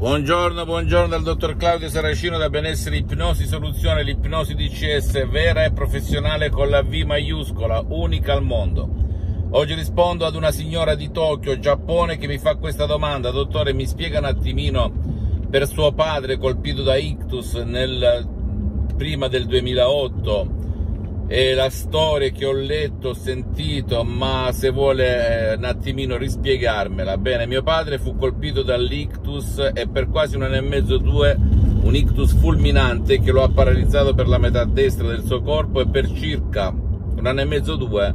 Buongiorno, buongiorno dal dottor Claudio Saracino da Benessere Ipnosi Soluzione, l'ipnosi DCS vera e professionale con la V maiuscola, unica al mondo. Oggi rispondo ad una signora di Tokyo, Giappone, che mi fa questa domanda. Dottore, mi spiega un attimino per suo padre colpito da ictus nel, prima del 2008 e la storia che ho letto, ho sentito, ma se vuole eh, un attimino rispiegarmela. Bene, mio padre fu colpito dall'ictus e per quasi un anno e mezzo, due, un ictus fulminante che lo ha paralizzato per la metà destra del suo corpo e per circa un anno e mezzo, due,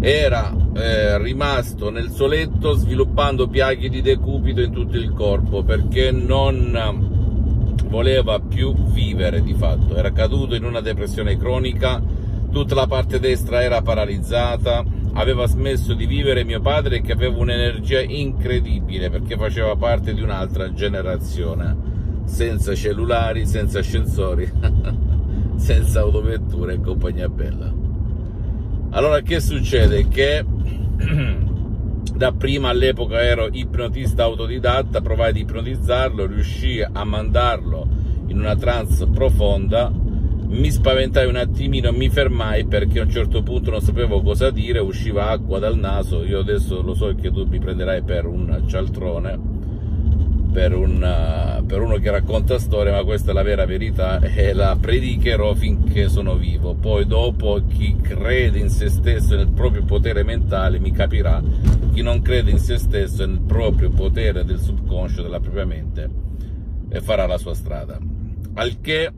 era eh, rimasto nel suo letto sviluppando piaghe di decupito in tutto il corpo perché non voleva più vivere di fatto, era caduto in una depressione cronica tutta la parte destra era paralizzata, aveva smesso di vivere mio padre che aveva un'energia incredibile perché faceva parte di un'altra generazione, senza cellulari, senza ascensori, senza autovetture e compagnia bella. Allora che succede? Che da prima all'epoca ero ipnotista autodidatta, provai ad ipnotizzarlo, riuscii a mandarlo in una trance profonda mi spaventai un attimino, mi fermai perché a un certo punto non sapevo cosa dire, usciva acqua dal naso, io adesso lo so che tu mi prenderai per un cialtrone, per, un, per uno che racconta storie, ma questa è la vera verità e la predicherò finché sono vivo. Poi dopo chi crede in se stesso e nel proprio potere mentale mi capirà, chi non crede in se stesso e nel proprio potere del subconscio, della propria mente, e farà la sua strada. Al che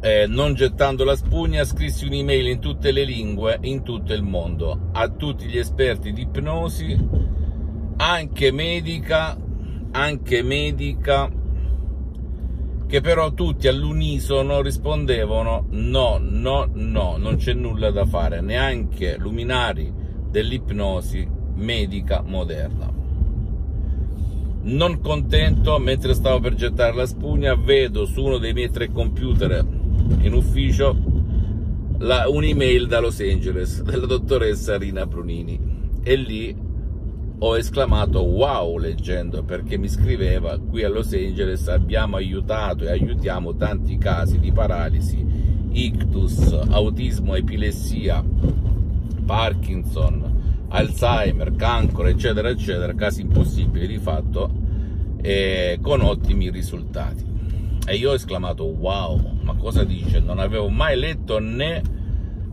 eh, non gettando la spugna, scrissi un'email in tutte le lingue, in tutto il mondo, a tutti gli esperti di ipnosi, anche medica, anche medica, che però tutti all'unisono rispondevano no, no, no, non c'è nulla da fare, neanche luminari dell'ipnosi medica moderna. Non contento, mentre stavo per gettare la spugna, vedo su uno dei miei tre computer in ufficio la, un'email da Los Angeles della dottoressa Rina Brunini. E lì ho esclamato wow leggendo perché mi scriveva qui a Los Angeles abbiamo aiutato e aiutiamo tanti casi di paralisi, ictus, autismo, epilessia, Parkinson, Alzheimer, cancro, eccetera, eccetera, casi impossibili di fatto, e con ottimi risultati. E io ho esclamato, wow, ma cosa dice? Non avevo mai letto né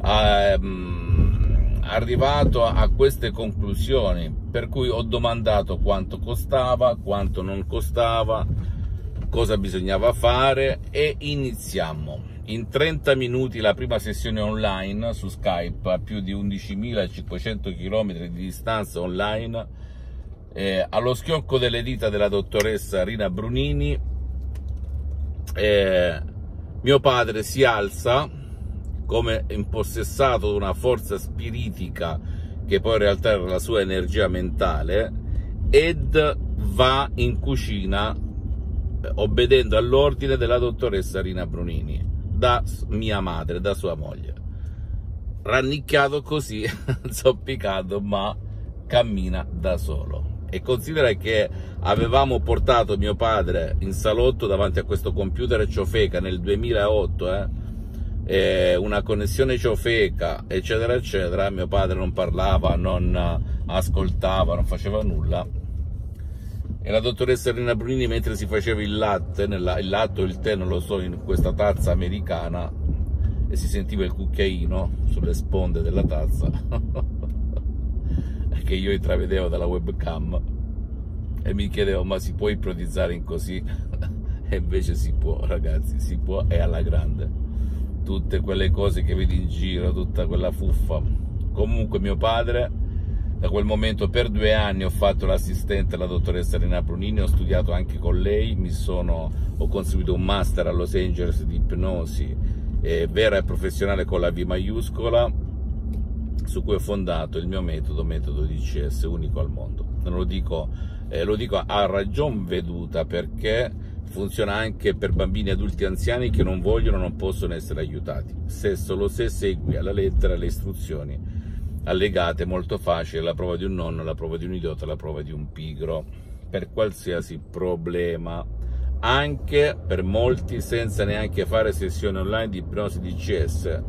ehm, arrivato a queste conclusioni, per cui ho domandato quanto costava, quanto non costava, cosa bisognava fare e iniziamo in 30 minuti la prima sessione online su Skype a più di 11.500 km di distanza online eh, allo schiocco delle dita della dottoressa Rina Brunini eh, mio padre si alza come impossessato da una forza spiritica che poi in realtà era la sua energia mentale ed va in cucina eh, obbedendo all'ordine della dottoressa Rina Brunini da mia madre, da sua moglie. Rannicchiato così, zoppicato, ma cammina da solo. E considera che avevamo portato mio padre in salotto davanti a questo computer ciofeca nel 2008, eh, una connessione ciofeca, eccetera, eccetera. Mio padre non parlava, non ascoltava, non faceva nulla e la dottoressa Rina Brunini mentre si faceva il latte, nella, il latte o il tè, non lo so, in questa tazza americana e si sentiva il cucchiaino sulle sponde della tazza che io intravedevo dalla webcam. E mi chiedevo ma si può ipnotizzare in così? e invece si può ragazzi, si può e alla grande. Tutte quelle cose che vedi in giro, tutta quella fuffa. Comunque mio padre da quel momento per due anni ho fatto l'assistente alla dottoressa Rina Brunini, ho studiato anche con lei, sono, ho conseguito un master a Los Angeles di ipnosi eh, vera e professionale con la V maiuscola, su cui ho fondato il mio metodo, metodo DCS unico al mondo. Lo dico, eh, lo dico a ragion veduta perché funziona anche per bambini, adulti anziani che non vogliono, non possono essere aiutati. Se solo se segui alla lettera le istruzioni allegate molto facile la prova di un nonno, la prova di un idiota, la prova di un pigro. per qualsiasi problema, anche per molti senza neanche fare sessioni online di ipnosi DCS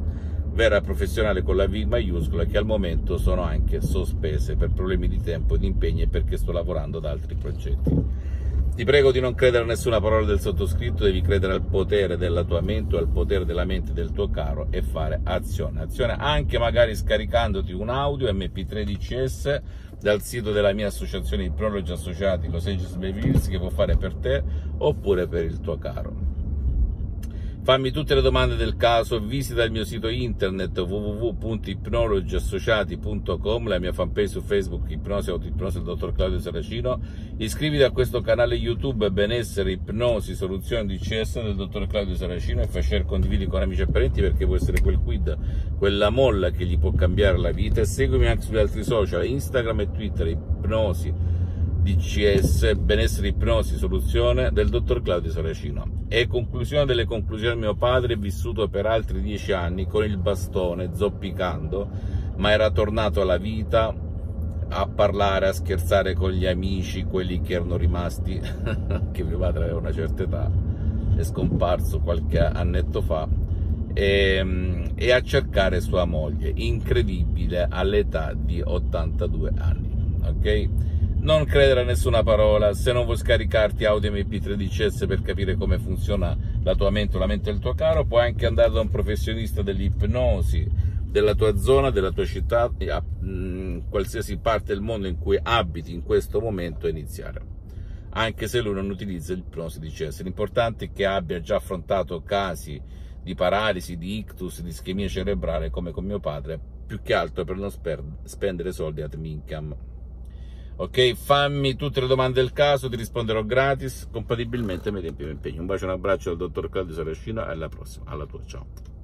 vera professionale con la V maiuscola che al momento sono anche sospese per problemi di tempo e di impegni e perché sto lavorando ad altri progetti. Ti prego di non credere a nessuna parola del sottoscritto, devi credere al potere della tua mente o al potere della mente del tuo caro e fare azione. Azione anche magari scaricandoti un audio MP3 DCS dal sito della mia associazione di prologi associati Los Angeles Hills che può fare per te oppure per il tuo caro. Fammi tutte le domande del caso, visita il mio sito internet www.ipnologiassociati.com, la mia fanpage su Facebook Ipnosi Autoipnosi del dottor Claudio Saracino, iscriviti a questo canale YouTube Benessere Ipnosi Soluzione DCS del dottor Claudio Saracino e fai share condividi con amici e parenti perché può essere quel quid, quella molla che gli può cambiare la vita. E seguimi anche sugli altri social, Instagram e Twitter, Ipnosi DCS, benessere ipnosi, soluzione del dottor Claudio Saracino. E conclusione delle conclusioni, mio padre è vissuto per altri dieci anni con il bastone, zoppicando, ma era tornato alla vita a parlare, a scherzare con gli amici, quelli che erano rimasti, che mio padre aveva una certa età, è scomparso qualche annetto fa, e, e a cercare sua moglie, incredibile all'età di 82 anni. Ok? Non credere a nessuna parola, se non vuoi scaricarti audio MP13S per capire come funziona la tua mente o la mente del tuo caro, puoi anche andare da un professionista dell'ipnosi della tua zona, della tua città, a mh, qualsiasi parte del mondo in cui abiti in questo momento e iniziare. Anche se lui non utilizza l'ipnosi DCS, l'importante è che abbia già affrontato casi di paralisi, di ictus, di ischemia cerebrale come con mio padre, più che altro per non spendere soldi ad mincam. Ok, fammi tutte le domande del caso, ti risponderò gratis, compatibilmente ai miei tempi e impegni. Un bacio e un abbraccio dal dottor Claudio Saracino e alla prossima, alla tua, ciao.